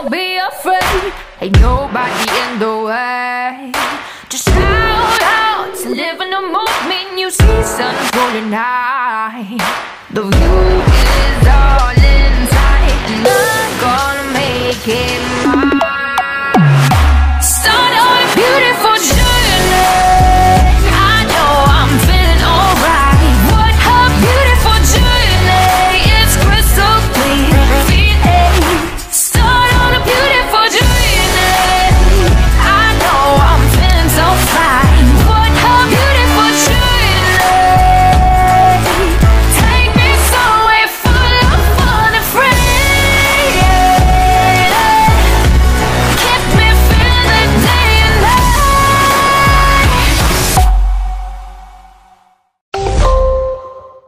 Don't be afraid, ain't nobody in the way. Just shout out to live in the moment, You see sun the night. The view is all inside, and I'm gonna make it.